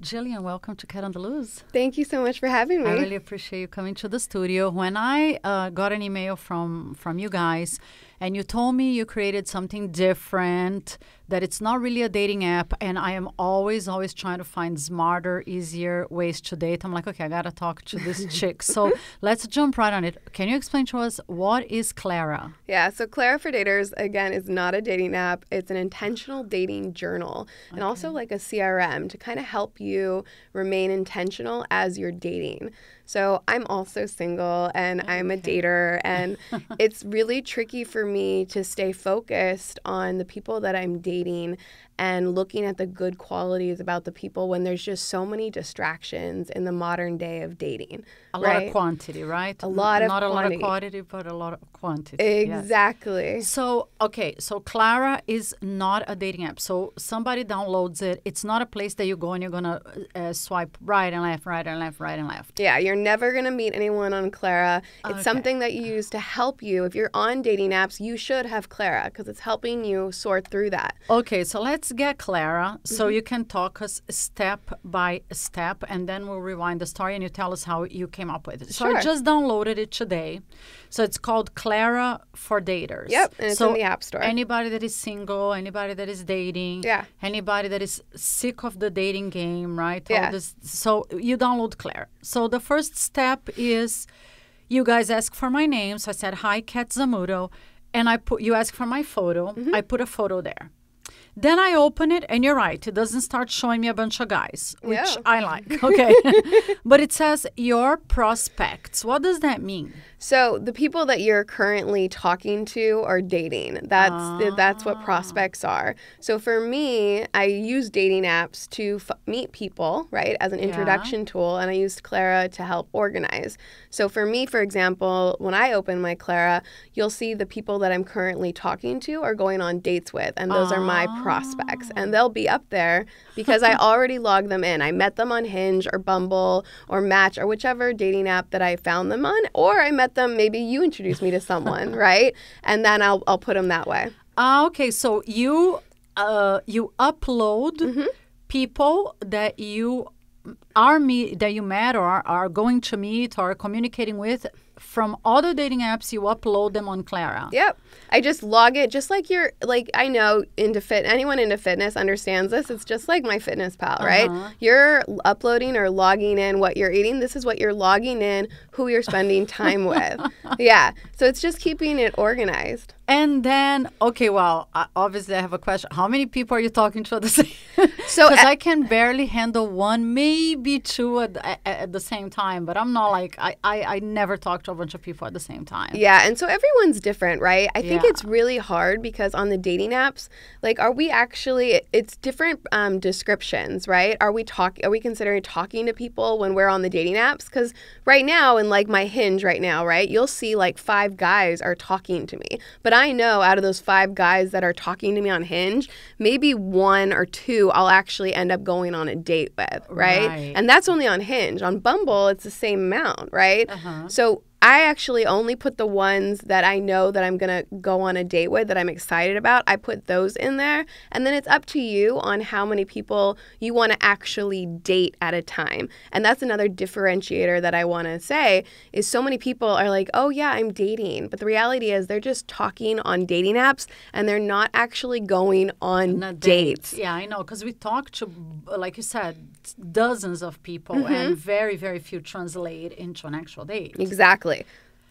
Jillian, welcome to Kat on the Loose. Thank you so much for having me. I really appreciate you coming to the studio. When I uh, got an email from from you guys, and you told me you created something different, that it's not really a dating app, and I am always always trying to find smarter, easier ways to date. I'm like, okay, I gotta talk to this chick. So let's jump right on it. Can you explain to us what is Clara? Yeah, so Clara for Daters again is not a dating app. It's an intentional dating journal and also like a CRM to kind of help you remain intentional as you're dating. So I'm also single and oh, I'm a dater, and it's really tricky for me to stay focused on the people that I'm dating and looking at the good qualities about the people when there's just so many distractions in the modern day of dating. A lot of quantity, right? A lot of not quantity. a lot of quantity, but a lot of quantity. yes. Exactly. So, okay, so Clara is not a dating app. So somebody downloads it. It's not a place that you go and you're gonna uh, swipe right and left, right and left, right and left. Yeah, you're never going to meet anyone on Clara. It's Okay. something that you use to help you. If you're on dating apps, you should have Clara because it's helping you sort through that. Okay, so let's get Clara. So Mm-hmm. you can talk us step by step, and then we'll rewind the story and you tell us how you came up with it. Sure. So I just downloaded it today. So it's called Clara for Daters. Yep, and it's so in the App Store. Anybody that is single, anybody that is dating, Yeah. anybody that is sick of the dating game, right? Yeah. this, so you download Clara. So the first step is you guys ask for my name. So I said, Hi, Kat Zammuto. And I put you ask for my photo. Mm-hmm. I put a photo there. Then I open it, and you're right. It doesn't start showing me a bunch of guys, which Yeah. I like. Okay. but it says your prospects. What does that mean? So the people that you're currently talking to are dating. That's that's what ah. prospects are. So for me, I use dating apps to f- meet people, right, as an introduction tool, and I used Clara to help organize. So for me, for example, when I open my Clara, you'll see the people that I'm currently talking to are going on dates with, and those are my prospects, and they'll be up there because I already logged them in. I met them on Hinge or Bumble or Match or whichever dating app that I found them on, or I met them. Maybe you introduce me to someone, right? And then I'll I'll put them that way. Ah, okay. So you uh, you upload Mm-hmm. people that you are me that you met or are, are going to meet or communicating with from other dating apps. You upload them on Clara. Yep. I just log it just like you're like I know into fit anyone into fitness understands this. It's just like my fitness pal, right? You're uploading or logging in what you're eating. This is what you're logging in, who you're spending time with. Yeah. So it's just keeping it organized. And then, okay, well, obviously I have a question. How many people are you talking to at the same? So, because a- I can barely handle one, maybe two at, at, at the same time. But I'm not like I, I I never talk to a bunch of people at the same time. Yeah, and so everyone's different, right? I think Yeah. it's really hard because on the dating apps, like, are we actually? It's different um, descriptions, right? Are we talk? Are we considering talking to people when we're on the dating apps? Because right now, in like my Hinge right now, right, you'll see like five guys are talking to me, but I know out of those five guys that are talking to me on Hinge, maybe one or two I'll actually end up going on a date with, right? Right. And that's only on Hinge. On Bumble, it's the same amount, right? Uh-huh. So I actually only put the ones that I know that I'm going to go on a date with that I'm excited about. I put those in there. And then it's up to you on how many people you want to actually date at a time. And that's another differentiator that I want to say is so many people are like, "Oh yeah, I'm dating." But the reality is they're just talking on dating apps and they're not actually going on Not dates. Yeah, I know because we talked to, like you said, dozens of people, Mm-hmm. and very, very few translate into an actual date. Exactly.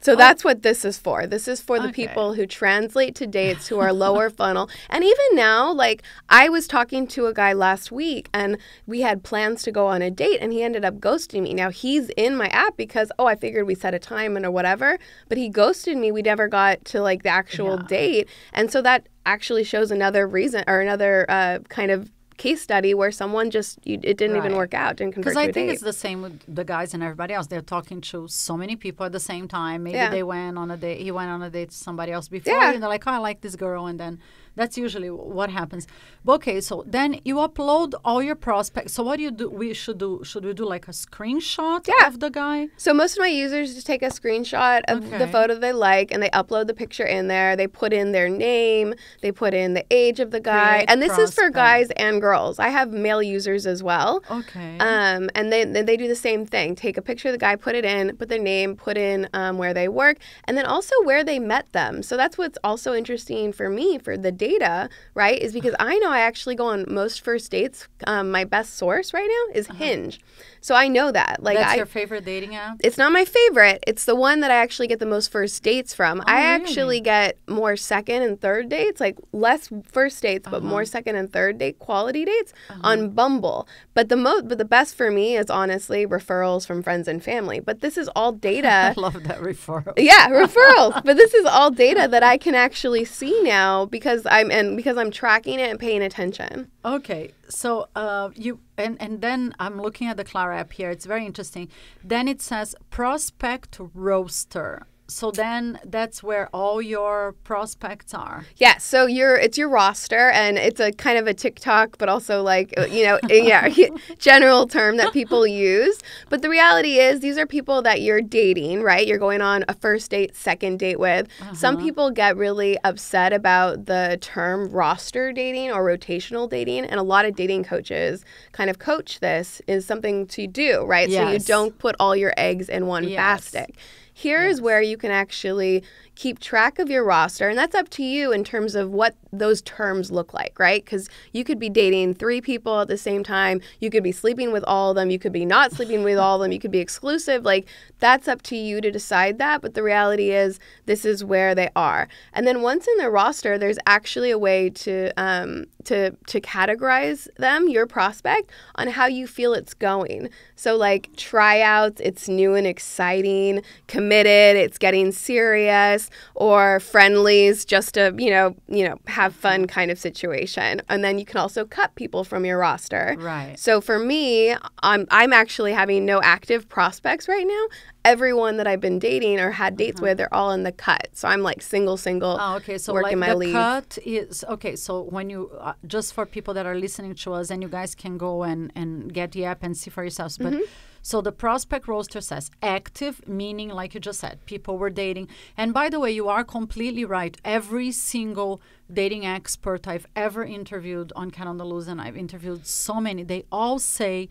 So that's what this is for. This is for the Okay. people who translate to dates who are lower funnel. And even now, like I was talking to a guy last week and we had plans to go on a date and he ended up ghosting me. Now he's in my app because oh, I figured we set a time and or whatever, but he ghosted me. We never got to like the actual Yeah. date. And so that actually shows another reason or another uh, kind of case study where someone just you, it didn't even work out, didn't convert Because i think date. it's the same with the guys and everybody else. They're talking to so many people at the same time. Maybe Yeah. they went on a date. He went on a date to somebody else before, Yeah. and they're like, "Oh, I like this girl," and then That's usually what happens. Okay, so then you upload all your prospects. So what do you do? We should do. Should we do like a screenshot Yeah. of the guy? So most of my users just take a screenshot of the photo they like and they upload the picture in there. They put in their name, they put in the age of the guy, Create and this is for guys and girls. I have male users as well. Okay. Um, and then they do the same thing. Take a picture of the guy, put it in, put their name, put in um, where they work, and then also where they met them. So that's what's also interesting for me for the data, right? Is because I know I actually go on most first dates. Um, my best source right now is Hinge. So I know that. Like Uh-huh. That's I, your favorite dating app? it's not my favorite. It's the one that I actually get the most first dates from. I Oh, really? actually get more second and third dates, like less first dates, but Uh-huh. more second and third date quality dates on Bumble. But the most, but the best for me is honestly referrals from friends and family. But this is all data. I love that referral. yeah, referrals. But this is all data that I can actually see now because I'm and because I'm tracking it and paying attention. Okay, so uh, you and and then I'm looking at the Clara app here. It's very interesting. Then it says prospect roster. So then that's where all your prospects are. Yeah, so you're it's your roster and it's a kind of a TikTok but also like uh, you know yeah general term that people use. But the reality is these are people that you're dating, right? You're going on a first date, second date with. Some people get really upset about the term roster dating or rotational dating and a lot of dating coaches kind of coach this is something to do, right? So you don't put all your eggs in one Yes. basket. Here is where you can actually keep track of your roster, and that's up to you in terms of what those terms look like, right? Because you could be dating three people at the same time, you could be sleeping with all of them, you could be not sleeping with all of them, you could be exclusive. Like, that's up to you to decide that, but the reality is this is where they are. And then once in the roster, there's actually a way to um, to to categorize them, your prospect, on how you feel it's going. So like tryouts, it's new and exciting, committed, it's getting serious, or friendlies, just to, you know, you know, have fun kind of situation. And then you can also cut people from your roster. Right. So for me, I'm I'm actually having no active prospects right now. Everyone that I've been dating or had dates with, they're all in the cut. So I'm like single, single. Oh, okay. So working like my the cut is okay. So when you uh, just for people that are listening to us, and you guys can go and and get the app and see for yourselves. But Mm-hmm. So the prospect roster says active, meaning like you just said, people were dating. And by the way, you are completely right. Every single dating expert I've ever interviewed on Kat on the Loose, and I've interviewed so many, they all say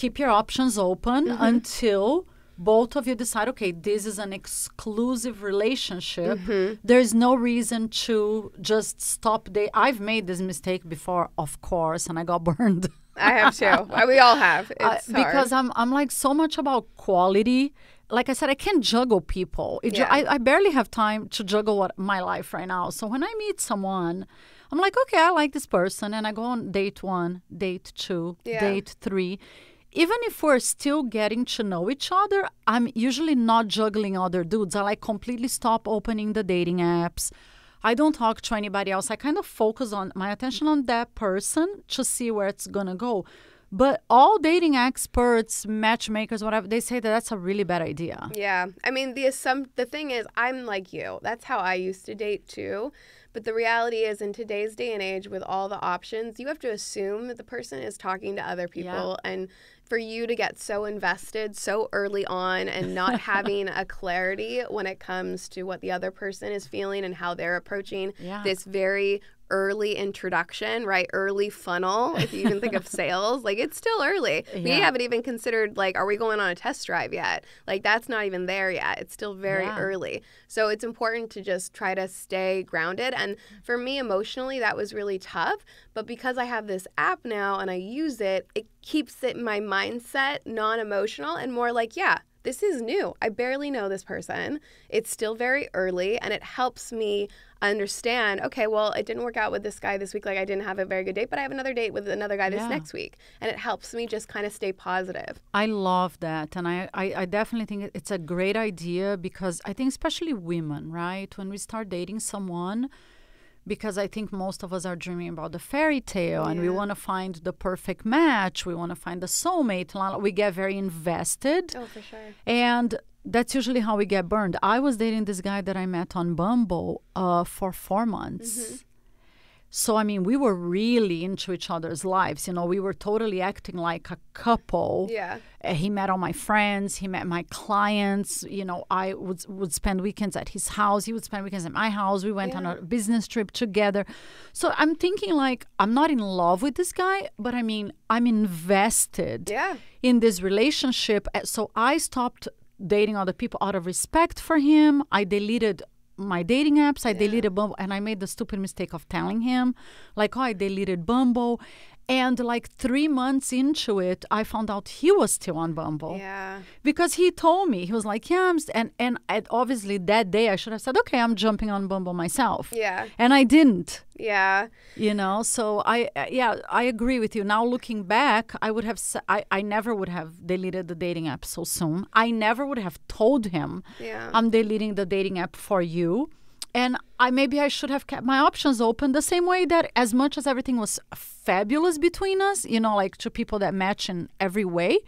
keep your options open Mm-hmm. until both of you decide okay this is an exclusive relationship Mm-hmm. there's no reason to just stop the i've made this mistake before of course and i got burned I have too. we all have. Uh, because i'm i'm like so much about quality like i said i can't juggle people it Yeah. I, I barely have time to juggle what my life right now so when i meet someone i'm like okay i like this person and i go on date one date two Yeah. date three even if we're still getting to know each other, I'm usually not juggling other dudes. I like completely stop opening the dating apps. I don't talk to anybody else. I kind of focus on my attention on that person to see where it's gonna go. But all dating experts, matchmakers, whatever, they say that that's a really bad idea. Yeah. I mean, the assump- the thing is, I'm like you. That's how I used to date too. But the reality is, in today's day and age, with all the options, you have to assume that the person is talking to other people. And for you to get so invested so early on and not having a clarity when it comes to what the other person is feeling and how they're approaching Yeah. this very early introduction, right? Early funnel, if you even think of sales, like it's still early. We haven't even considered, like, are we going on a test drive yet? Like, that's not even there yet. It's still very Yeah. early. So it's important to just try to stay grounded. And for me, emotionally, that was really tough. But because I have this app now and I use it, it keeps it my mindset non emotional and more like, yeah, this is new. I barely know this person. It's still very early and it helps me understand okay, well, it didn't work out with this guy this week. Like, I didn't have a very good date, but I have another date with another guy this Yeah. next week. And it helps me just kind of stay positive. I love that. And I, I, I definitely think it's a great idea because I think, especially women, right? When we start dating someone, because I think most of us are dreaming about the fairy tale and we want to find the perfect match, we want to find the soulmate, we get very invested. Oh, for sure. And that's usually how we get burned. I was dating this guy that I met on Bumble uh, for four months. So, I mean, we were really into each other's lives. You know, we were totally acting like a couple. Yeah. Uh, he met all my friends. He met my clients. You know, I would would spend weekends at his house. He would spend weekends at my house. We went on a business trip together. So I'm thinking like I'm not in love with this guy, but I mean I'm invested Yeah. in this relationship. Uh, So I stopped dating other people out of respect for him. I deleted my dating apps. I deleted Bumble, and I made the stupid mistake of telling him, like, oh, I deleted Bumble. And like three months into it, I found out he was still on Bumble Yeah. because he told me he was like, yeah, I'm and and I, obviously that day I should have said, okay, I'm jumping on Bumble myself, Yeah. and I didn't Yeah. you know so i uh, yeah i agree with you now looking back i would have I I never would have deleted the dating app so soon i never would have told him Yeah. i'm deleting the dating app for you and i maybe i should have kept my options open the same way that as much as everything was fabulous between us you know like two people that match in every way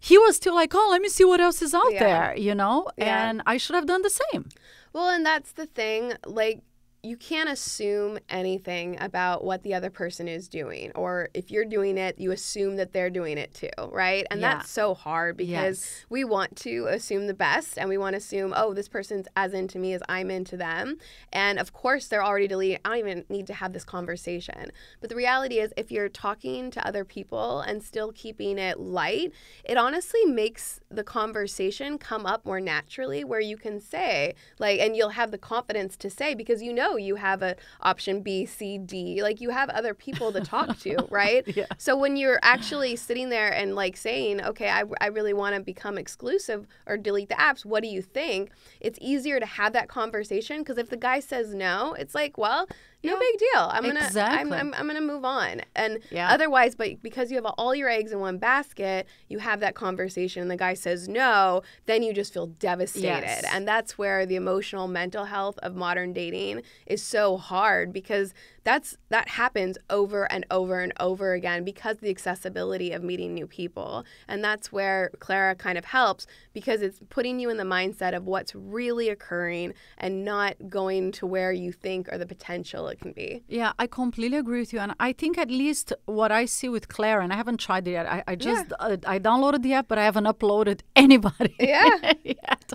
he was still like oh let me see what else is out Yeah. there you know Yeah. and i should have done the same Well, and that's the thing. Like, you can't assume anything about what the other person is doing. Or if you're doing it, you assume that they're doing it too, right? And Yeah. that's so hard because Yes. we want to assume the best and we want to assume, oh, this person's as into me as I'm into them. And of course, they're already deleted. I don't even need to have this conversation. But the reality is, if you're talking to other people and still keeping it light, it honestly makes the conversation come up more naturally where you can say, like, and you'll have the confidence to say because you know you have a option B, C, D. Like, you have other people to talk to, right? Yeah. So when you're actually sitting there and like saying, okay, I, I really want to become exclusive or delete the apps, what do you think? It's easier to have that conversation because if the guy says no, it's like, well, no Yeah. big deal. I'm gonna exactly. I'm, I'm, I'm gonna move on. And Yeah. otherwise, but because you have all your eggs in one basket, you have that conversation and the guy says no, then you just feel devastated. Yes. And that's where the emotional mental health of modern dating is so hard because that's that happens over and over and over again because the accessibility of meeting new people. And that's where Clara kind of helps because it's putting you in the mindset of what's really occurring and not going to where you think or the potential it can be. Yeah, I completely agree with you, and I think at least what I see with clara and I haven't tried it yet. I, I just uh, I downloaded the app, but I haven't uploaded anybody Yeah. yet.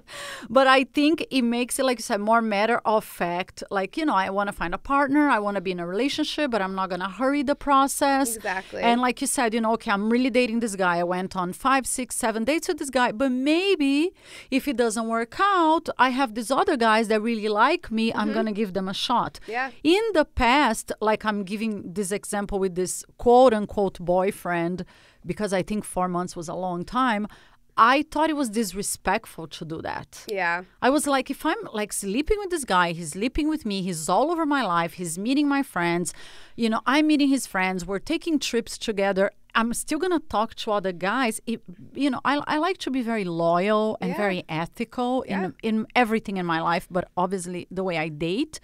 But I think it makes it like you said more matter of fact. Like you know, I want to find a partner, I want to be in a relationship, but I'm not gonna hurry the process. Exactly. And like you said, you know, okay, I'm really dating this guy. I went on five, six, seven dates with this guy, but maybe if it doesn't work out, I have these other guys that really like me. I'm mm-hmm. gonna give them a shot. Yeah. In the past, like I'm giving this example with this quote unquote boyfriend, because I think four months was a long time. I thought it was disrespectful to do that. Yeah. I was like, if I'm like sleeping with this guy, he's sleeping with me, he's all over my life, he's meeting my friends, you know, I'm meeting his friends, we're taking trips together. I'm still gonna talk to other guys. It, you know, I, I like to be very loyal and Yeah. very ethical Yeah. in in everything in my life, but obviously the way I date,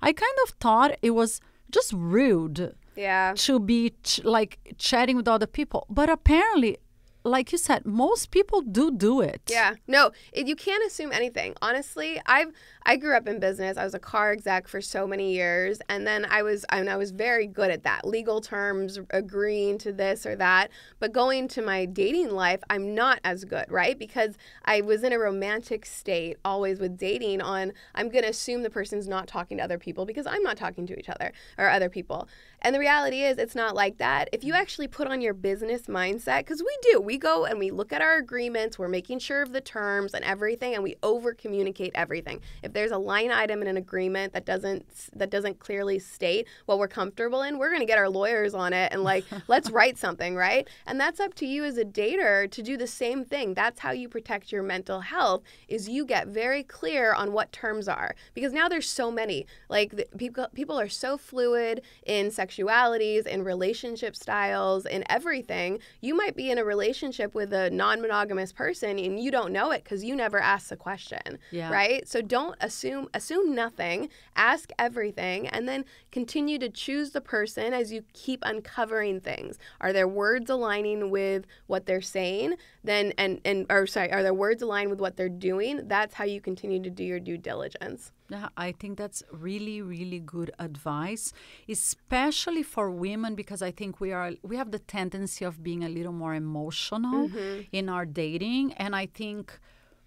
I kind of thought it was just rude Yeah. to be ch- like chatting with other people. But apparently, like you said, most people do do it. Yeah. No, it, you can't assume anything. Honestly, I've I grew up in business. I was a car exec for so many years, and then I was and I was very good at that. Legal terms, agreeing to this or that. But going to my dating life, I'm not as good, right? Because I was in a romantic state always with dating on I'm going to assume the person's not talking to other people because I'm not talking to each other or other people. And the reality is it's not like that. If you actually put on your business mindset cuz we do. We go and we look at our agreements, we're making sure of the terms and everything and we over communicate everything. If there's a line item in an agreement that doesn't that doesn't clearly state what we're comfortable in, we're going to get our lawyers on it and like let's write something, right? And that's up to you as a dater to do the same thing. That's how you protect your mental health is you get very clear on what terms are because now there's so many. Like the, people people are so fluid in sexualities, in relationship styles, in everything. You might be in a relationship with a non-monogamous person and you don't know it cuz you never asked the question, Yeah. right? So don't assume assume nothing, ask everything and then continue to choose the person as you keep uncovering things. Are their words aligning with what they're saying? Then and and or sorry, are their words aligned with what they're doing? That's how you continue to do your due diligence. Yeah, I think that's really, really good advice, especially for women, because I think we are we have the tendency of being a little more emotional Mm-hmm. in our dating, and I think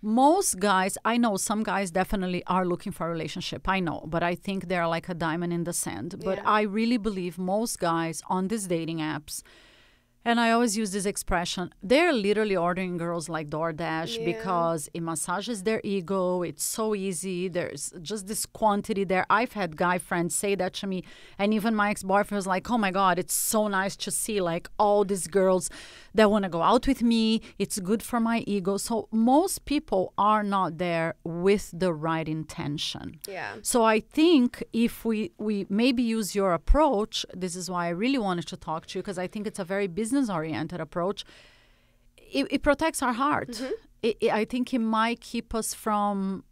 most guys i know some guys definitely are looking for a relationship i know but i think they're like a diamond in the sand but Yeah. i really believe most guys on these dating apps and I always use this expression. They're literally ordering girls like DoorDash Yeah. because it massages their ego. It's so easy. There's just this quantity there. I've had guy friends say that to me, and even my ex-boyfriend was like, "Oh my God, it's so nice to see like all these girls that want to go out with me. It's good for my ego." So most people are not there with the right intention. Yeah. So I think if we we maybe use your approach, this is why I really wanted to talk to you because I think it's a very business oriented approach. It, it protects our heart. Mm-hmm. It, it- I think it might keep us from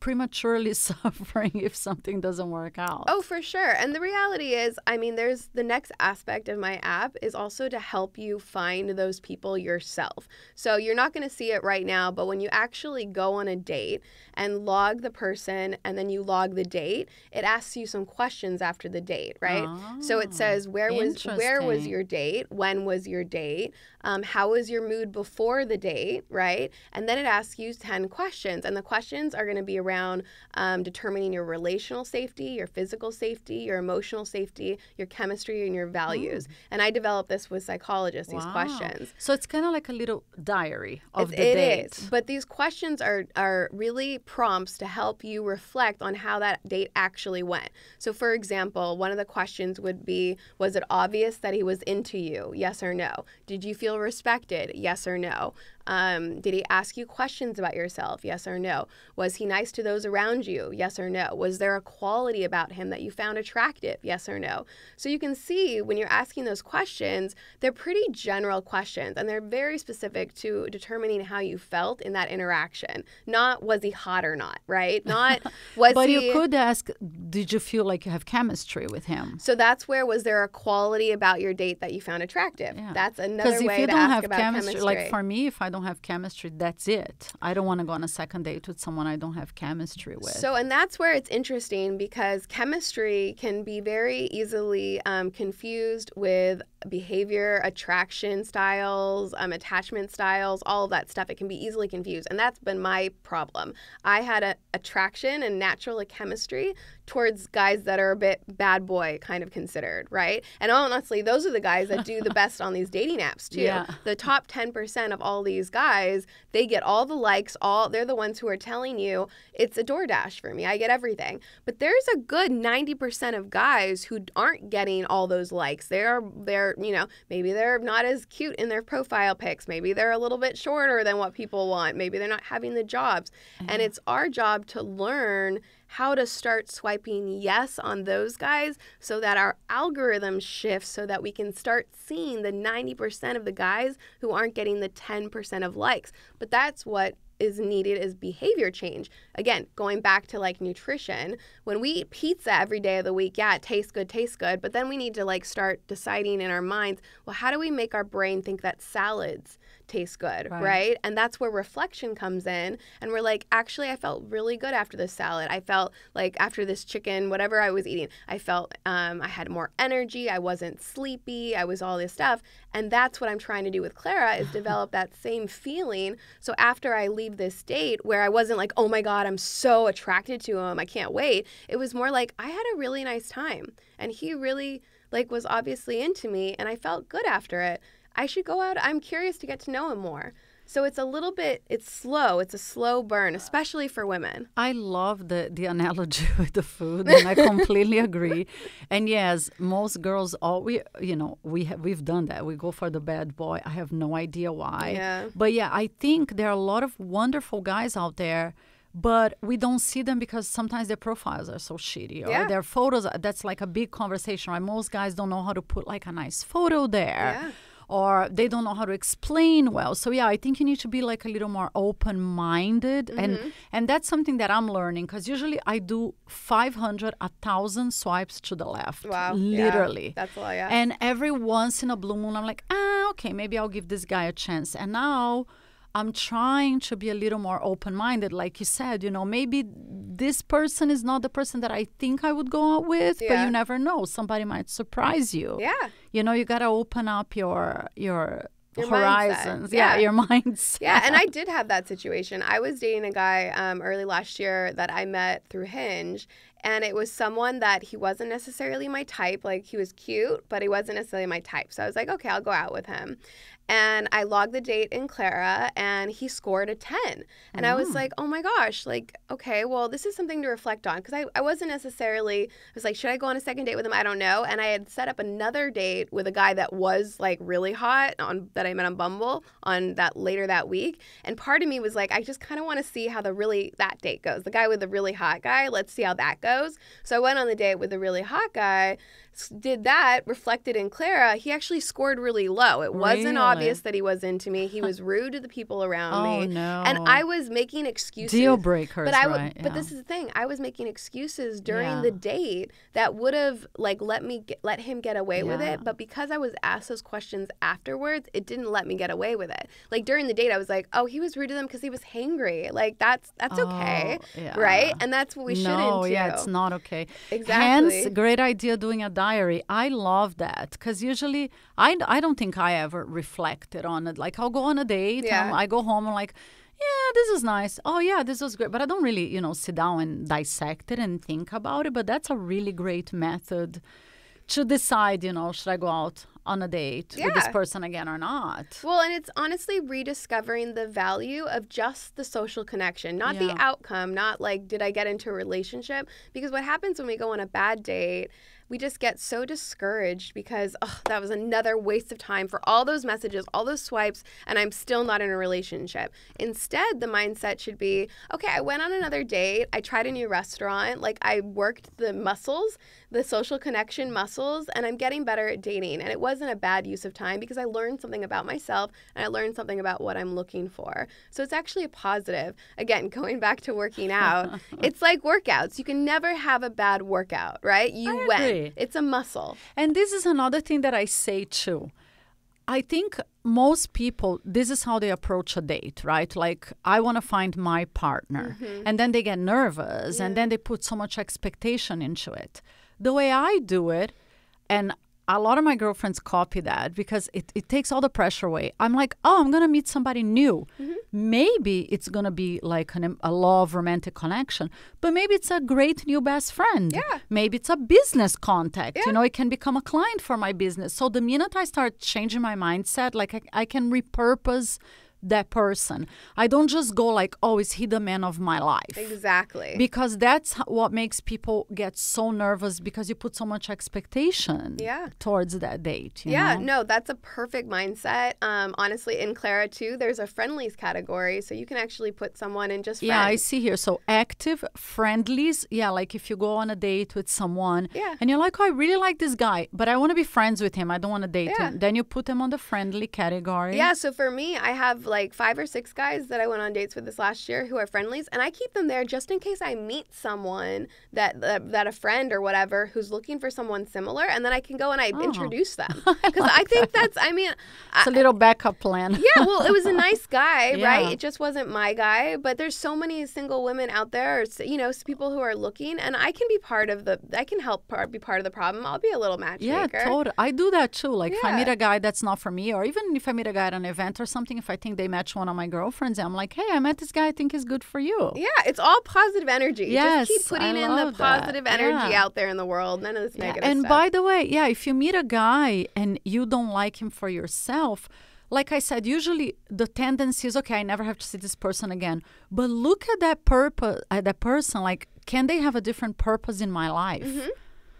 prematurely suffering if something doesn't work out. Oh, for sure. And the reality is, I mean, there's the next aspect of my app is also to help you find those people yourself. So you're not going to see it right now, but when you actually go on a date and log the person and then you log the date, it asks you some questions after the date, right? so it says where was where was your date? When was your date? Um, how was your mood before the date, right? And then it asks you 10 questions. And the questions are going to be around um, determining your relational safety, your physical safety, your emotional safety, your chemistry, and your values. And I developed this with psychologists, these Wow. questions. So it's kind of like a little diary of It- the it date. is. But these questions are are really prompts to help you reflect on how that date actually went. So for example, one of the questions would be was it obvious that he was into you? Yes or no? Did you feel respected? Yes or no? Um, did he ask you questions about yourself? Yes or no? Was he nice to those around you? Yes or no? Was there a quality about him that you found attractive? Yes or no? So you can see when you're asking those questions, they're pretty general questions and they're very specific to determining how you felt in that interaction. Not was he hot or not, right? Not was he But he you could ask, did you feel like you have chemistry with him? so that's where was there a quality about your date that you found attractive? Yeah. That's another Because if way you to don't ask have about chemistry, chemistry. like for me, if I don't have chemistry, that's it. I don't want to go on a second date with someone I don't have chemistry with. So, and that's where it's interesting because chemistry can be very easily um, confused with behavior, attraction styles, um, attachment styles, all of that stuff. It can be easily confused. And that's been my problem. I had a attraction and natural chemistry towards guys that are a bit bad boy kind of considered, right? And honestly, those are the guys that do the best on these dating apps too. Yeah. The top 10% of all these guys, they get all the likes, all they're the ones who are telling you it's a DoorDash for me. I get everything. But there's a good 90% of guys who aren't getting all those likes. They are They're they're, you know, maybe they're not as cute in their profile pics. Maybe they're a little bit shorter than what people want. Maybe they're not having the jobs. And it's our job to learn how to start swiping yes on those guys so that our algorithm shifts so that we can start seeing the 90% of the guys who aren't getting the 10% of likes. But that's what is needed is behavior change. Again, going back to like nutrition, when we eat pizza every day of the week, yeah, it tastes good, tastes good, but then we need to like start deciding in our minds, well, how do we make our brain think that salads taste good, Right. right? And that's where reflection comes in. And we're like, actually, I felt really good after this salad. I felt like after this chicken, whatever I was eating, I felt um, I had more energy. I wasn't sleepy. I was all this stuff. And that's what I'm trying to do with Clara is develop that same feeling. So after I leave this date where I wasn't like, oh my God, I'm so attracted to him. I can't wait. It was more like I had a really nice time. And he really like was obviously into me and I felt good after it. I should go out. I'm curious to get to know him more. So it's a little bit it's slow. It's a slow burn, especially for women. I love the, the analogy with the food, and I completely agree. And yes, most girls, all we you know we have, we've done that. We go for the bad boy. I have no idea why. Yeah. But yeah, I think there are a lot of wonderful guys out there. But we don't see them because sometimes their profiles are so shitty or Yeah. their photos. That's like a big conversation, right? Most guys don't know how to put like a nice photo there Yeah. or they don't know how to explain well. So yeah, I think you need to be like a little more open-minded Mm-hmm. and and that's something that I'm learning cuz usually I do 500 a 1000 swipes to the left. Wow. Yeah. Literally. That's a lot, yeah. And every once in a blue moon I'm like, "Ah, okay, maybe I'll give this guy a chance." And now I'm trying to be a little more open minded. Like you said, you know, maybe this person is not the person that I think I would go out with, yeah. but you never know. Somebody might surprise you. Yeah. You know, you got to open up your, your, Your horizons. Yeah. Yeah. your mindset. Yeah, and I did have that situation. I was dating a guy um, early last year that I met through Hinge, and it was someone that he wasn't necessarily my type. Like he was cute, but he wasn't necessarily my type. So I was like, okay, I'll go out with him. And I logged the date in Clara, and he scored a 10. And I was mm. like, oh my gosh, like, okay, well, this is something to reflect on. Because I, I wasn't necessarily, I was like, should I go on a second date with him? I don't know. And I had set up another date with a guy that was like really hot on that I met on Bumble on that later that week. And part of me was like, I just kind of want to see how the really that date goes. The guy with the really hot guy, let's see how that goes. So I went on the date with the really hot guy, did that, reflected in Clara. He actually scored really low. It wasn't Really? obvious that he was into me. He was rude to the people around Oh, me. no. And I was making excuses. Deal breakers, But I would, right? but this is the thing. I was making excuses during Yeah. the date that would have like let me get, let him get away with it. But because I was asked those questions afterwards, it didn't let me get away with it. Like during the date, I was like, "Oh, he was rude to them because he was hangry." Like that's that's okay, Oh, yeah. right? And that's what we shouldn't no, do. yeah, it's not okay. Exactly. Hence, great idea doing a diary. I love that because usually I, I don't think I ever reflected on it. Like I'll go on a date, Yeah. I go home, I'm like, yeah, this is nice. Oh yeah, this was great. But I don't really, you know, sit down and dissect it and think about it. But that's a really great method to decide, you know, should I go out on a date with this person again or not? Well, and it's honestly rediscovering the value of just the social connection, not Yeah. the outcome, not like, did I get into a relationship? Because what happens when we go on a bad date, we just get so discouraged because, oh, that was another waste of time for all those messages, all those swipes, and I'm still not in a relationship. Instead, the mindset should be okay, I went on another date, I tried a new restaurant, like I worked the muscles, the social connection muscles, and I'm getting better at dating. And it wasn't a bad use of time because I learned something about myself and I learned something about what I'm looking for. So it's actually a positive. Again, going back to working out, it's like workouts. You can never have a bad workout, right? You went. It's a muscle. And this is another thing that I say too. I think most people, this is how they approach a date, right? Like, I want to find my partner. Mm-hmm. And then they get nervous and then they put so much expectation into it. The way I do it, and a lot of my girlfriends copy that because it, it takes all the pressure away. I'm like, oh, I'm going to meet somebody new. Mm-hmm. Maybe it's going to be like an, a love romantic connection, but maybe it's a great new best friend. Yeah. Maybe it's a business contact. Yeah. You know, it can become a client for my business. So the minute I start changing my mindset, like I, I can repurpose that person. I don't just go like, oh, is he the man of my life? Exactly. Because that's what makes people get so nervous because you put so much expectation Yeah. towards that date. you yeah, know? no, that's a perfect mindset. Um, honestly, in Clara too, there's a friendlies category, so you can actually put someone in just friends. Yeah, I see here. So active friendlies. Yeah, like if you go on a date with someone Yeah. and you're like, oh, I really like this guy, but I want to be friends with him. I don't want to date Yeah. him. Then you put him on the friendly category. Yeah, so for me, I have like five or six guys that I went on dates with this last year who are friendlies, and I keep them there just in case I meet someone that that, that a friend or whatever who's looking for someone similar, and then I can go and I oh. introduce them because I think that's. I mean, It's I, a little backup plan. yeah, well, it was a nice guy, Yeah. right? It just wasn't my guy. But there's so many single women out there, or, you know, people who are looking, and I can be part of the. I can help part, be part of the problem. I'll be a little matchmaker. Yeah, totally. I do that too. Like if I meet a guy that's not for me, or even if I meet a guy at an event or something, if I think they match one of my girlfriends, I'm like, hey, I met this guy. I think he's good for you. Yeah, it's all positive energy. Yes, Just keep putting I in the love that. positive energy Yeah. out there in the world. None of this negative. Yeah, And stuff. by the way, yeah, if you meet a guy and you don't like him for yourself, like I said, usually the tendency is okay, I never have to see this person again. But look at that purpose at that person, like, can they have a different purpose in my life? Mm-hmm.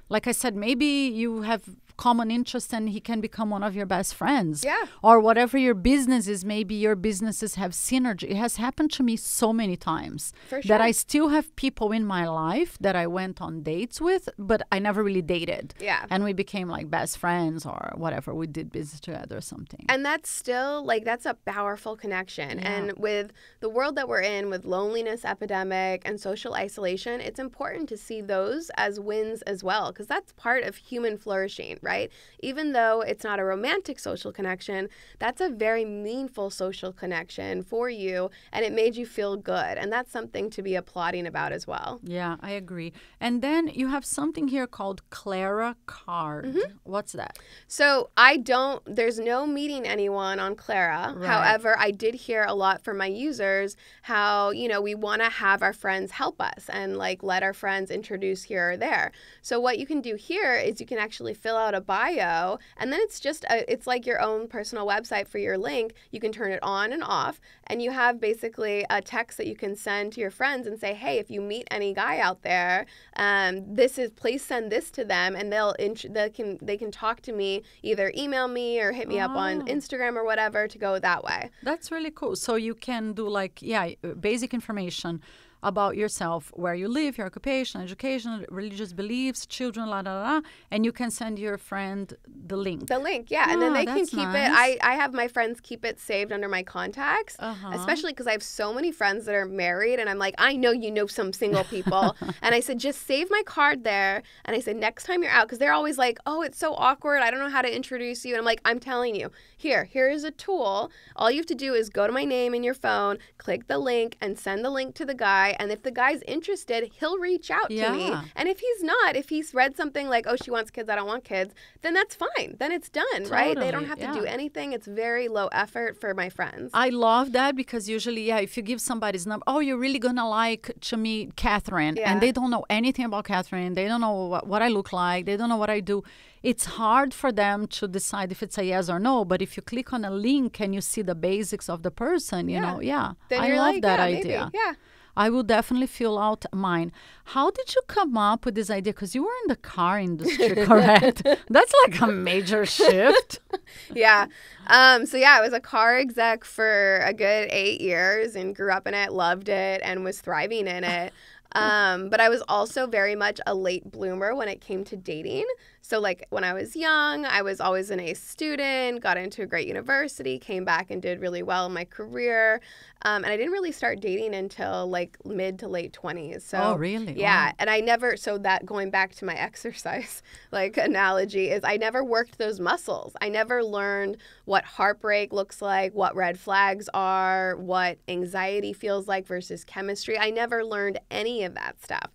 Like I said, maybe you have common interests and he can become one of your best friends. Yeah. Or whatever your business is, maybe your businesses have synergy. It has happened to me so many times For that I still have people in my life that I went on dates with, but I never really dated. Yeah. And we became like best friends or whatever. We did business together or something. And that's still like that's a powerful connection. Yeah. And with the world that we're in, with loneliness epidemic and social isolation, it's important to see those as wins as well, because that's part of human flourishing, right? Even though it's not a romantic social connection, that's a very meaningful social connection for you and it made you feel good. And that's something to be applauding about as well. Yeah, I agree. And then you have something here called Clara Card. Mm-hmm. What's that? So I don't, there's no meeting anyone on Clara. Right. However, I did hear a lot from my users how, you know, we want to have our friends help us and like let our friends introduce here or there. So what you can do here is you can actually fill out a bio and then it's just, a, it's like your own personal website for your link. You can turn it on and off and you have basically a text that you can send to your friends and say, hey, if you meet any guy out there, um, this is, please send this to them and they'll, they can, they can talk to me, either email me or hit me up on Oh. Instagram or whatever to go that way. That's really cool. So you can do like, yeah, basic information about yourself, where you live, your occupation, education, religious beliefs, children, la la la, and you can send your friend the link. The link, yeah, and then Ah, they can keep it. I, I have my friends keep it saved under my contacts, Uh-huh. especially because I have so many friends that are married, and I'm like, I know you know some single people, and I said just save my card there, and I said next time you're out, because they're always like, oh, it's so awkward, I don't know how to introduce you, and I'm like, I'm telling you, here, here is a tool. All you have to do is go to my name in your phone, click the link, and send the link to the guy, and if the guy's interested, he'll reach out to me, Yeah. and if he's not, if he's read something like, oh, she wants kids, I don't want kids, then that's fine. Then it's done, right? They don't Totally, have to do anything. It's very low effort for my friends. I love that because usually, yeah, if you give somebody's number, oh, you're really gonna like to meet Katherine, Yeah. and they don't know anything about Katherine, they don't know what, what I look like, they don't know what I do. It's hard for them to decide if it's a yes or no. But if you click on a link and you see the basics of the person, you Yeah. know, yeah, then I love like, that yeah, idea. Maybe. Yeah. I will definitely fill out mine. How did you come up with this idea? Because you were in the car industry, correct? That's like a major shift. yeah. Um, so yeah, I was a car exec for a good eight years and grew up in it, loved it, and was thriving in it. Um, but I was also very much a late bloomer when it came to dating. So like when I was young, I was always an A student, got into a great university, came back and did really well in my career. Um, and I didn't really start dating until like mid to late twenties. So Oh, really? Yeah, Wow. and I never so that going back to my exercise like analogy is I never worked those muscles. I never learned what heartbreak looks like, what red flags are, what anxiety feels like versus chemistry. I never learned any of that stuff.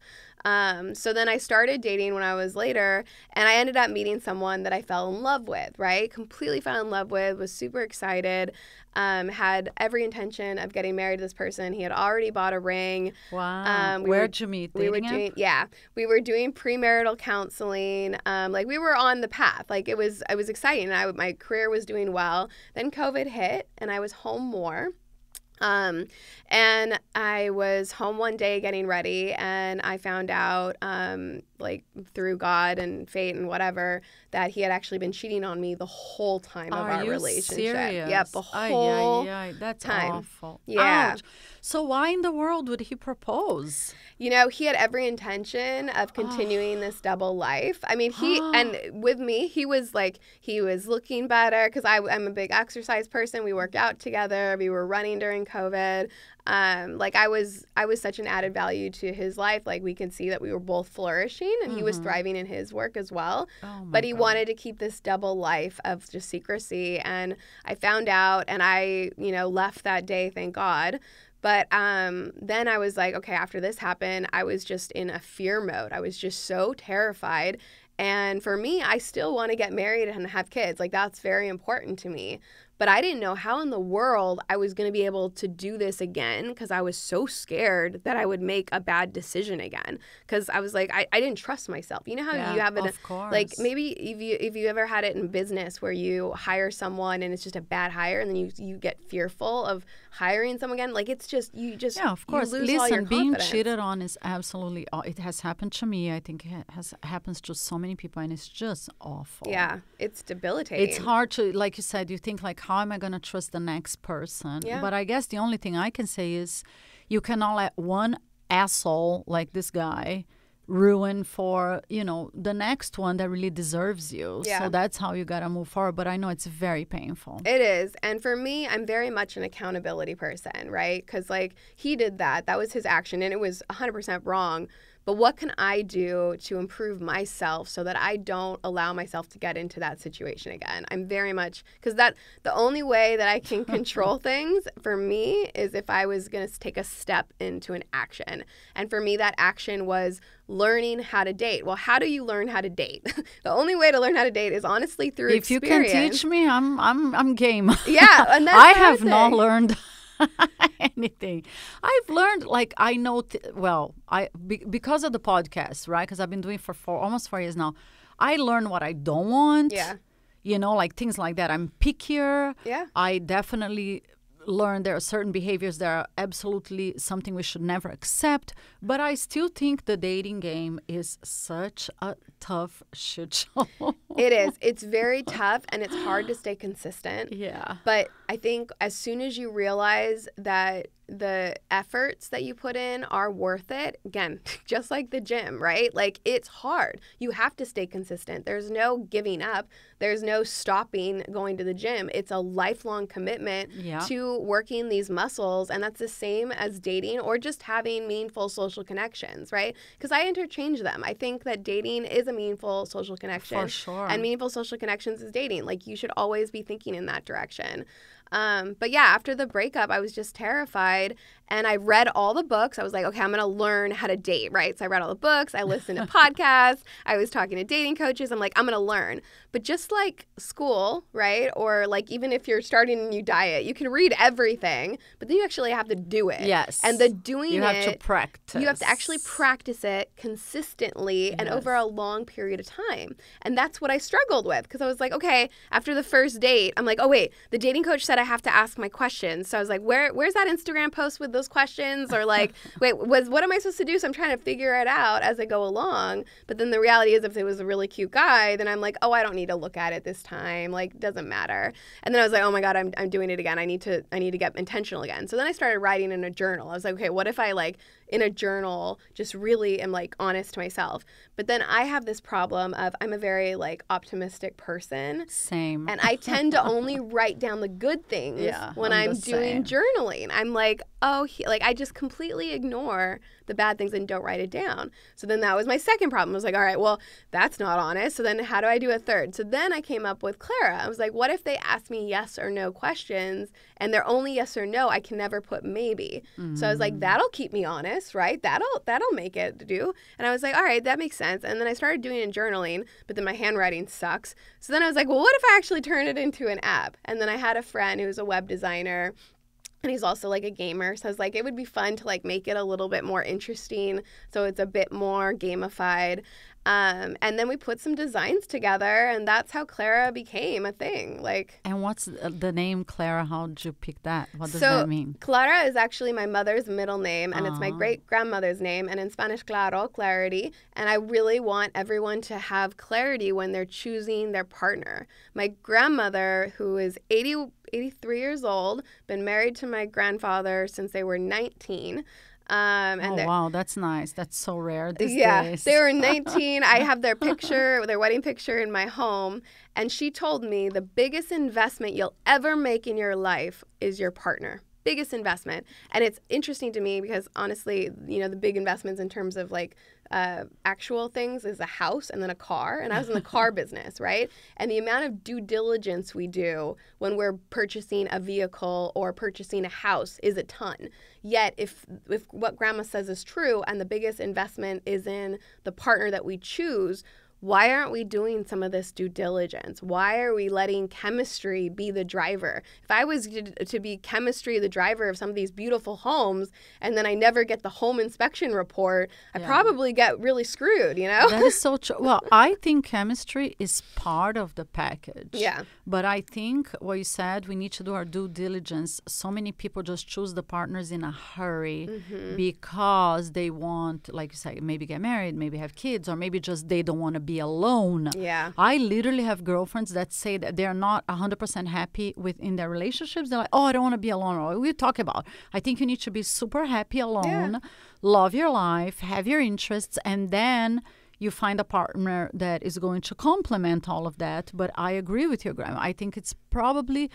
Um, so then I started dating when I was later, and I ended up meeting someone that I fell in love with, right? Completely fell in love with, was super excited, um, had every intention of getting married to this person. He had already bought a ring. Wow. Um, we Where'd you meet? We were app? doing, yeah, we were doing premarital counseling. Um, like we were on the path. Like it was, it was exciting. And I, my career was doing well. Then COVID hit, and I was home more. Um, and I was home one day getting ready, and I found out, um, like through God and fate and whatever, that he had actually been cheating on me the whole time of Are our relationship. serious? Yep, the Ay, whole. ay, ay, That's time. awful. Yeah. Ouch. So why in the world would he propose? You know, he had every intention of continuing this double life. I mean, he and with me, he was like he was looking better because I'm a big exercise person. We worked out together. We were running during COVID. Um, like I was, I was such an added value to his life. Like we could see that we were both flourishing, and he was thriving in his work as well. Oh but he God. wanted to keep this double life of just secrecy, and I found out, and I, you know, left that day. Thank God. But um, then I was like, okay, after this happened, I was just in a fear mode. I was just so terrified. And for me, I still want to get married and have kids. Like, that's very important to me. But I didn't know how in the world I was going to be able to do this again because I was so scared that I would make a bad decision again. Because I was like, I, I didn't trust myself. You know how Yeah, you have course. like maybe if you if you ever had it in business where you hire someone and it's just a bad hire and then you you get fearful of hiring someone again like it's just you just Yeah, of course. lose all your Listen, being cheated on is absolutely. It has happened to me. I think it has happens to so many people, and it's just awful. yeah it's debilitating It's hard to, like you said, you think like, how am I going to trust the next person? Yeah. But I guess the only thing I can say is, you cannot let one asshole like this guy ruin for you know the next one that really deserves you. Yeah. So that's how you gotta move forward. But I know it's very painful. It is. And for me, I'm very much an accountability person, right? Because, like, he did that. That was his action, and it was 100% wrong. But what can I do to improve myself so that I don't allow myself to get into that situation again? I'm very much because that the only way that I can control things for me is if I was going to take a step into an action. And for me, that action was learning how to date. Well, how do you learn how to date? the only way to learn how to date is honestly through if experience. you can teach me, I'm I'm I'm game. Yeah, and that's I have not learned anything. I've learned like I know t- well, I be, because of the podcast, right? Because I've been doing it for four almost four years now. I learn what I don't want. Yeah. You know, like things like that. I'm pickier. Yeah. I definitely learn there are certain behaviors that are absolutely something we should never accept. But I still think the dating game is such a tough shit show. It is. It's very tough and it's hard to stay consistent. yeah. But I think as soon as you realize that the efforts that you put in are worth it, again, just like the gym, right? Like it's hard. You have to stay consistent. There's no giving up, there's no stopping going to the gym. It's a lifelong commitment Yeah. to working these muscles. And that's the same as dating or just having meaningful social connections, right? Because I interchange them. I think that dating is a meaningful social connection. For sure. And meaningful social connections is dating. Like you should always be thinking in that direction. Um, but yeah, after the breakup, I was just terrified. And I read all the books. I was like, okay, I'm going to learn how to date, right? So I read all the books. I listened to podcasts. I was talking to dating coaches. I'm like, I'm going to learn. But just like school, right? Or like even if you're starting a new diet, you can read everything, but then you actually have to do it. Yes. And the doing You it. have to practice. You have to actually practice it consistently and over a long period of time. And that's what I struggled with because I was like, okay, after the first date, I'm like, oh wait, the dating coach said I have to ask my questions. So I was like, where where's that Instagram post with those questions? Or like, wait, was what am I supposed to do? So I'm trying to figure it out as I go along. But then the reality is if it was a really cute guy, then I'm like, oh, I don't need to look at it this time. Like, doesn't matter. And then I was like, oh my God, I'm, I'm doing it again. I need to I need to get intentional again. So then I started writing in a journal. I was like, okay, what if I like in a journal just really am like honest to myself. But then I have this problem of I'm a very like optimistic person. Same. And I tend to only write down the good things Yeah, when I'm I'm, doing same. journaling. I'm like, oh, he, like I just completely ignore the bad things and don't write it down. So then that was my second problem. I was like, all right, well, that's not honest. So then how do I do a third? So then I came up with Clara. I was like, what if they ask me yes or no questions and they're only yes or no? I can never put maybe. So I was Mm. like, that'll keep me honest, right? That'll that'll make it do. And I was like, all right, that makes sense. And then I started doing it in journaling, but then my handwriting sucks. So then I was like, well, what if I actually turn it into an app? And then I had a friend who was a web designer and he's also like a gamer so i was like it would be fun to like make it a little bit more interesting so it's a bit more gamified um, and then we put some designs together and that's how clara became a thing like and what's the the name Clara? How did you pick that? What does so that mean? Clara is actually my mother's middle name, and it's my great grandmother's name, and in Spanish, claro, clarity. And I really want everyone to have clarity when they're choosing their partner. My grandmother, who is 80, 83 years old, been married to my grandfather since they were 19. Um, and oh wow, that's nice. That's so rare these yeah, days. they were 19. I have their picture, their wedding picture in my home. And she told me the biggest investment you'll ever make in your life is your partner. Biggest investment. And it's interesting to me because honestly, you know, the big investments in terms of like uh, actual things is a house and then a car. And I was in the car business, right? And the amount of due diligence we do when we're purchasing a vehicle or purchasing a house is a ton. Yet, if if what grandma says is true, and the biggest investment is in the partner that we choose, why aren't we doing some of this due diligence? Why are we letting chemistry be the driver? If I was to, be chemistry the driver of some of these beautiful homes, and then I never get the home inspection report, I probably get really screwed. You know? that is so true. Well, I think chemistry is part of the package. Yeah. But I think what you said, we need to do our due diligence. So many people just choose the partners in a hurry Mm-hmm. because they want, like you say, maybe get married, maybe have kids, or maybe just they don't want to be alone. Yeah. I literally have girlfriends that say that they're not 100% happy within their relationships. They're like, oh, I don't want to be alone. Or we talk about, I think you need to be super happy alone, love your life, have your interests, and then you find a partner that is going to complement all of that. But I agree with you, Graham. I think it's probably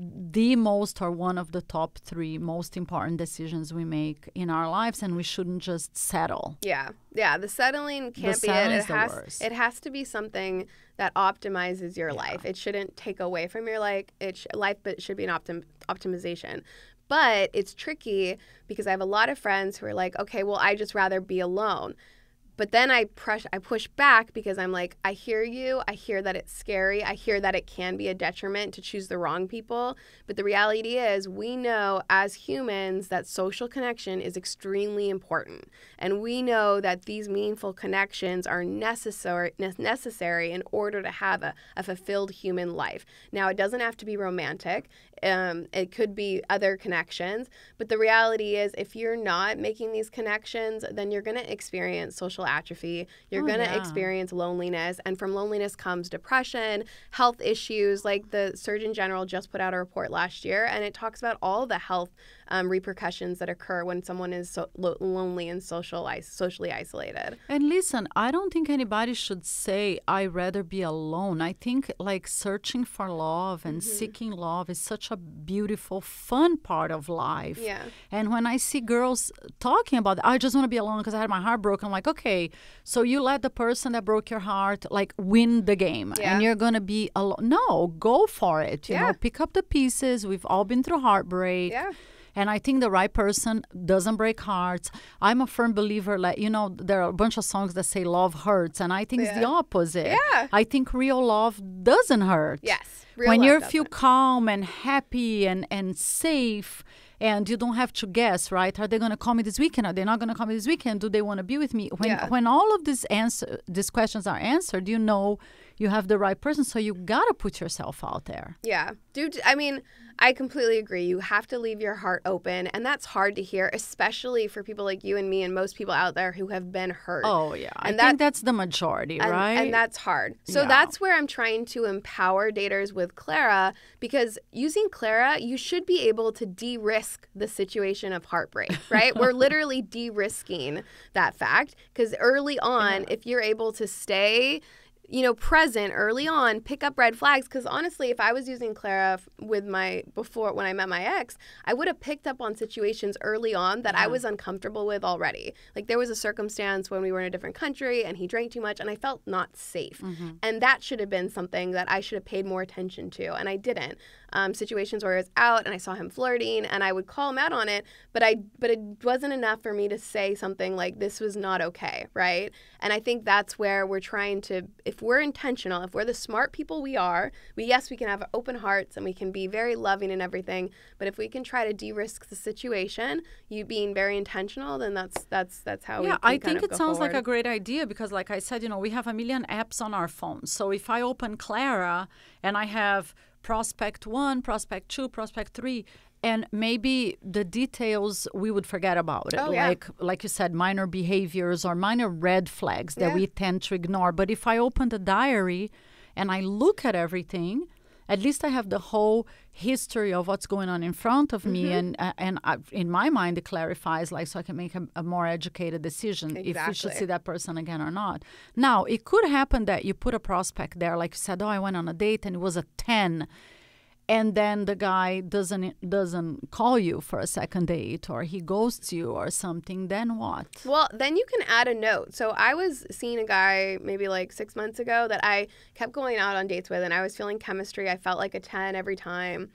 the most or one of the top three most important decisions we make in our lives and we shouldn't just settle. Yeah yeah the settling can't The be it it has, it has to be something that optimizes your Yeah. life. It shouldn't take away from your like it sh- life but it should be an optim- optimization. But it's tricky because i have a lot of friends who are like okay well i just rather be alone but then I push I push back because I'm like I hear you I hear that it's scary I hear that it can be a detriment to choose the wrong people. But the reality is we know as humans that social connection is extremely important. And we know that these meaningful connections are necessary ne- necessary in order to have a, a fulfilled human life. Now it doesn't have to be romantic um, it could be other connections but the reality is if you're not making these connections then you're going to experience social atrophy you're Oh, going to yeah. experience loneliness and from loneliness comes depression health issues like the surgeon general just put out a report last year and it talks about all the health um, repercussions that occur when someone is so lo- lonely and social socially isolated And listen, I don't think anybody should say I rather be alone. I think like searching for love and Mm-hmm. seeking love is such a beautiful, fun part of life. Yeah. And when I see girls talking about, I just want to be alone because I had my heart broken. I'm like, okay, so you let the person that broke your heart like win the game, Yeah. and you're gonna be alone. No, go for it. You Yeah. know, pick up the pieces. We've all been through heartbreak. Yeah. And I think the right person doesn't break hearts. I'm a firm believer, like, you know, there are a bunch of songs that say love hurts, and I think it's the opposite. Yeah. I think real love doesn't hurt. yes real when you feel calm and happy and, and safe, and you don't have to guess, right? Are they going to call me this weekend? Are they not going to call me this weekend? Do they want to be with me? When Yeah. when all of these answer these questions are answered, you know you have the right person. So you got to put yourself out there. Yeah. Dude, I mean, I completely agree. You have to leave your heart open. And that's hard to hear, especially for people like you and me and most people out there who have been hurt. Oh yeah, I And think that's the majority, and, right? and that's hard. So Yeah. that's where I'm trying to empower daters with Clara because using Clara, you should be able to de risk the situation of heartbreak, right? We're literally de risking that fact because early on, if you're able to stay you know, present early on, pick up red flags. Because honestly, if I was using Clara f- with my before when I met my ex, I would have picked up on situations early on that I was uncomfortable with already. Like there was a circumstance when we were in a different country and he drank too much, and I felt not safe. Mm-hmm. And that should have been something that I should have paid more attention to, and I didn't. Um, situations where I was out and I saw him flirting, and I would call him out on it, but I but it wasn't enough for me to say something like this was not okay, right? And I think that's where we're trying to if we're intentional, if we're the smart people we are, we yes, we can have open hearts and we can be very loving and everything, but if we can try to de-risk the situation, you being very intentional, then that's that's that's how we yeah, I think it sounds like a great idea because, like I said, you know, we have a million apps on our phones. So if I open Clara and I have prospect one, prospect two, prospect three, and maybe the details we would forget about it, Oh, yeah. like like you said, minor behaviors or minor red flags that Yeah. we tend to ignore. But if I open the diary and I look at everything, at least I have the whole history of what's going on in front of me, Mm-hmm. and uh, and I, in my mind it clarifies, like, so I can make a, a more educated decision if we should see that person again or not. Now, it could happen that you put a prospect there, like you said, oh, I went on a date and it was a ten, and then the guy doesn't doesn't call you for a second date, or he ghosts you, or something. Then what? Well, then you can add a note. So I was seeing a guy maybe like six months ago that I kept going out on dates with, and I was feeling chemistry. I felt like a 10 every time.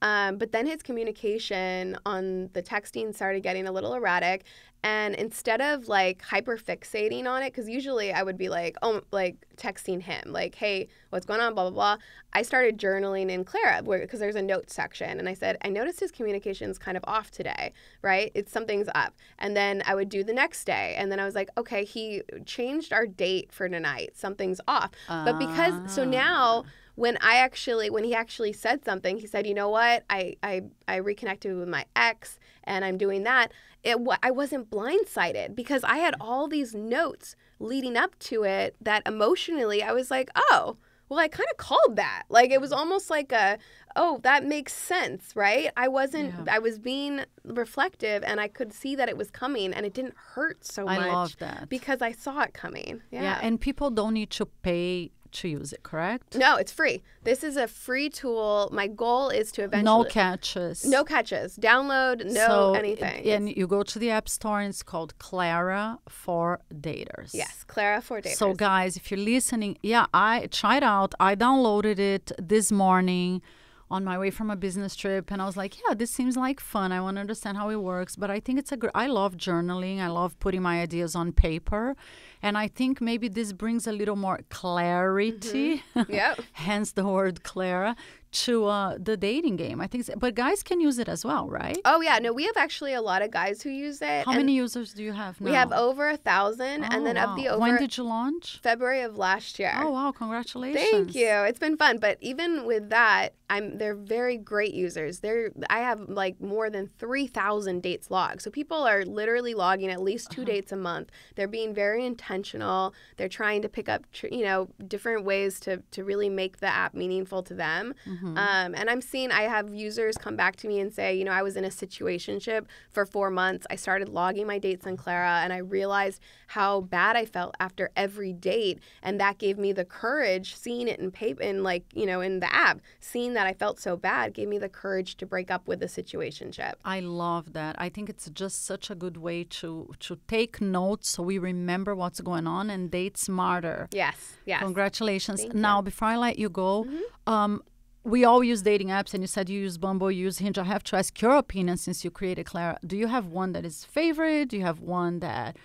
Um, but then his communication on the texting started getting a little erratic. And instead of like hyper fixating on it, because usually I would be like, oh, like texting him, like, hey, what's going on, blah, blah, blah. I started journaling in Clara because there's a notes section. And I said, I noticed his communication's kind of off today, right? It's something's up. And then I would do the next day. And then I was like, okay, he changed our date for tonight. Something's off. But because, so ah. now, when I actually when he actually said something, he said, "You know what? I I I reconnected with my ex and I'm doing that." It I wasn't blindsided because I had all these notes leading up to it that emotionally I was like, "Oh, well, I kind of called that. Like it was almost like a, oh, that makes sense, right? I wasn't, Yeah. I was being reflective and I could see that it was coming and it didn't hurt so I much love that. because I saw it coming. Yeah. Yeah, and people don't need to pay to use it, correct? No, it's free. This is a free tool. My goal is to eventually No catches. no catches. Download no so, anything. And you go to the App Store and it's called Clara for Daters. yes, Clara for daters. So, guys, if you're listening, yeah, I tried out. I downloaded it this morning on my way from a business trip, and I was like, yeah, this seems like fun. I want to understand how it works. But I think it's a good. I love journaling. I love putting my ideas on paper, and I think maybe this brings a little more clarity. Yep. Hence the word Clara to uh, the dating game. I think, it's, but guys can use it as well, right? Oh yeah, no, we have actually a lot of guys who use it. How many users do you have now? We have over a thousand, and Oh, then wow. of the over when did you launch? February of last year. Oh wow! Congratulations. Thank you. It's been fun, but even with that, I'm they're very great users. They're I have like more than 3,000 dates logged. So people are literally logging at least Uh-huh. 2 dates a month. They're being very intentional. They're trying to pick up you know different ways to to really make the app meaningful to them. Mm-hmm. Um, and I'm seeing I have users come back to me and say, you know, I was in a situationship for 4 months. I started logging my dates on Clara and I realized how bad I felt after every date and that gave me the courage seeing it in paper in like you know in the app seeing that i felt so bad gave me the courage to break up with the situationship I love that. I think it's just such a good way to to take notes so we remember what's going on and date smarter. yes yes Congratulations. Thank you. now, before I let you go, um, we all use dating apps, and you said you use Bumble, you use Hinge. I have to ask your opinion since you created Clara. Do you have one that is favorite? Do you have one that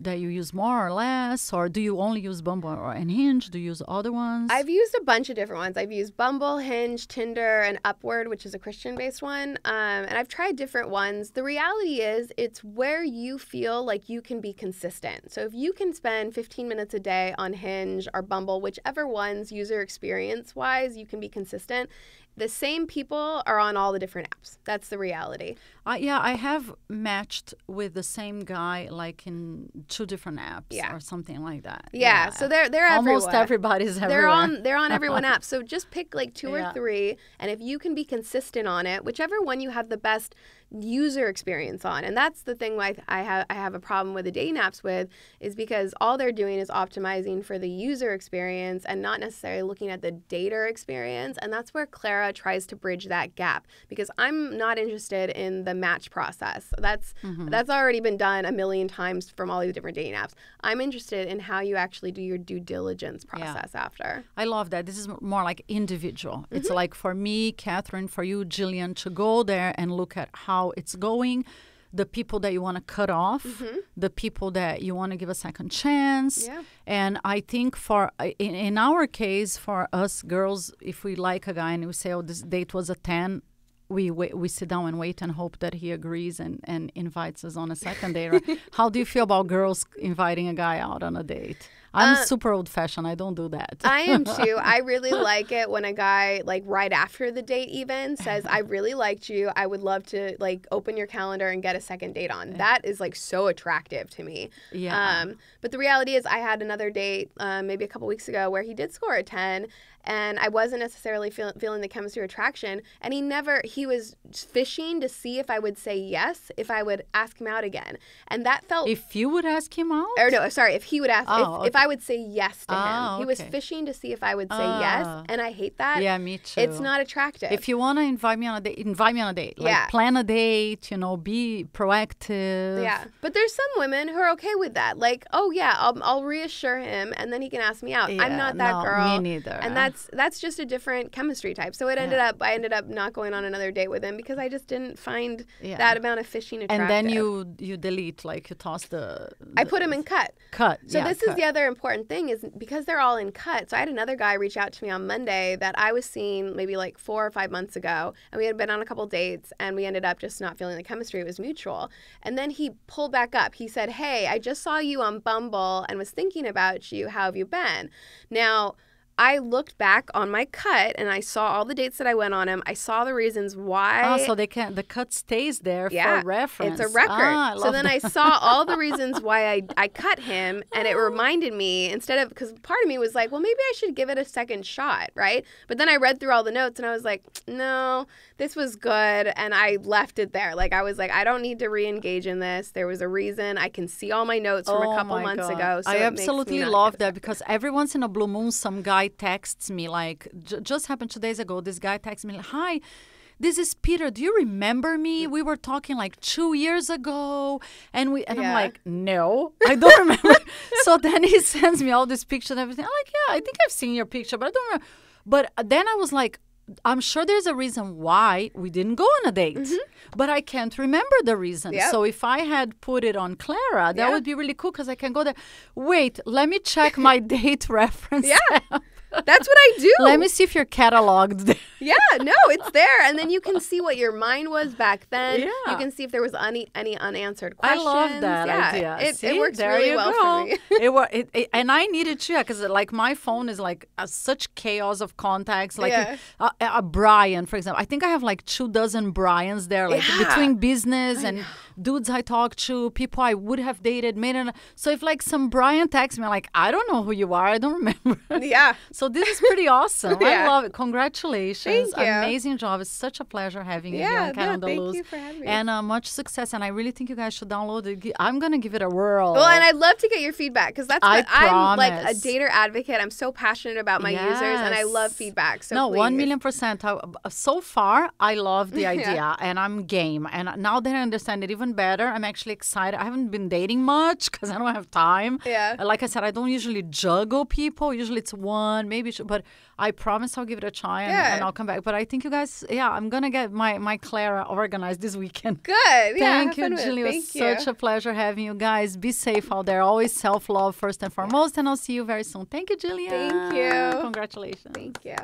that you use more or less, or do you only use Bumble or and Hinge? Do you use other ones? I've used a bunch of different ones. I've used Bumble, Hinge, Tinder, and Upward, which is a Christian based one. Um, and I've tried different ones. The reality is, it's where you feel like you can be consistent. So if you can spend 15 minutes a day on Hinge or Bumble, whichever ones user experience wise you can be consistent, the same people are on all the different apps. That's the reality. Uh, yeah, I have matched with the same guy like in two different apps Yeah. or something like that. Yeah, so they're they're almost everywhere. everybody's everywhere. They're on they're on everyone app. So just pick like two Yeah. or three, and if you can be consistent on it, whichever one you have the best user experience on, and that's the thing I, I have I have a problem with the dating apps with is because all they're doing is optimizing for the user experience and not necessarily looking at the data experience, and that's where Clara tries to bridge that gap because I'm not interested in the match process. That's Mm-hmm. that's already been done a million times from all these different dating apps. I'm interested in how you actually do your due diligence Yeah. process after. I love that. This is more like individual. Mm-hmm. It's like for me, Katherine, for you, Jillian, to go there and look at how it's going, the people that you want to cut off, the people that you want to give a second chance. Mm-hmm. Yeah. And I think for in, in our case, for us girls, if we like a guy and we say, "Oh, this date was a 10, we wait, we sit down and wait and hope that he agrees and, and invites us on a second date. How do you feel about girls inviting a guy out on a date? I'm Uh, super old fashioned. I don't do that. I am too. I really like it when a guy, like right after the date, even says, I really liked you. I would love to like open your calendar and get a second date on. That is like so attractive to me. Yeah. Um, but the reality is, I had another date um, maybe a couple weeks ago where he did score a 10 and I wasn't necessarily feel, feeling the chemistry or attraction. And he never, he was fishing to see if I would say yes, if I would ask him out again. And that felt If you would ask him out, or no, sorry, if he would ask, Oh, if, if I would say yes to Oh, him. He was fishing to see if I would say yes, Ah. and I hate that. yeah, me too. It's not attractive. If you want to invite me on a date, invite me on a date. Like Yeah. plan a date. You know, be proactive. yeah, but there's some women who are okay with that. Like, oh yeah, I'll, I'll reassure him, and then he can ask me out. Yeah, I'm not that no, girl. me neither. And that's that's that's just a different chemistry type. So it ended up, I ended up not going on another date with him because I just didn't find Yeah. that amount of fishing attractive. And then you you delete like you toss the. I put him in cut. cut. So yeah, this cut. is the other important thing is because they're all in cut. So I had another guy reach out to me on Monday that I was seeing maybe like four or five months ago, and we had been on a couple dates, and we ended up just not feeling the chemistry. It was mutual, and then he pulled back up. He said, "Hey, I just saw you on Bumble and was thinking about you. How have you been?" Now. I looked back on my cut and I saw all the dates that I went on him. I saw the reasons why. Oh, so they can the cut stays there yeah, for reference. It's a record. Ah, so then that. I saw all the reasons why I, I cut him, and it reminded me instead of because part of me was like, well, maybe I should give it a second shot, right? But then I read through all the notes and I was like, no, this was good, and I left it there. Like I was like, I don't need to re-engage in this. There was a reason. I can see all my notes from Oh a couple months God. ago. So I it makes me absolutely love give it a that because every once in a blue moon, some guy texts me like, j- just happened two days ago. This guy texts me like, "Hi." This is Peter. Do you remember me? Mm. We were talking like two years ago, and we and I'm like, no, I don't remember. so then he sends me all these pictures and everything. I'm like, yeah, I think I've seen your picture, but I don't remember. But uh, then I was like, I'm sure there's a reason why we didn't go on a date, but I can't remember the reason. Mm-hmm. Yep. So if I had put it on Clara, that Yeah. would be really cool because I can go there. Wait, let me check my date reference. Yeah. That's what I do. Let me see if you're cataloged. Yeah, no, it's there, and then you can see what your mind was back then. Yeah. You can see if there was any any unanswered questions. I love that yeah, idea. It, See, it works there really you well go. for me. it, wa- it, it and I needed to because like my phone is like a, such chaos of contacts. Like Yeah. a, a, a Brian, for example, I think I have like two dozen Brians there, like Yeah. between business and dudes I talk to, people I would have dated, made an. So if like some Brian texts me, like I don't know who you are, I don't remember. yeah. So this is pretty awesome. I love it. Congratulations. Thank you. Amazing job. It's such a pleasure having you here Yeah, on no, thank you for having me. And uh, much success. And I really think you guys should download it. I'm going to give it a whirl. Well, and I'd love to get your feedback because that's I what I'm like a dater advocate. I'm so passionate about my users, and I love feedback. So no, please. million percent. So far, I love the Yeah. idea, and I'm game. And now that I understand it even better, I'm actually excited. I haven't been dating much because I don't have time. Yeah. Like I said, I don't usually juggle people. Usually it's one, maybe, but I promise I'll give it a try and, Yeah. and I'll come back. But I think you guys, yeah, I'm gonna get my my Clara organized this weekend. Good. Yeah. Thank you, with it. Julie. It was Thank you. such a pleasure having you guys. Be safe out there. Always self love first and foremost. And I'll see you very soon. Thank you, Julia. Thank you. Congratulations. Thank you.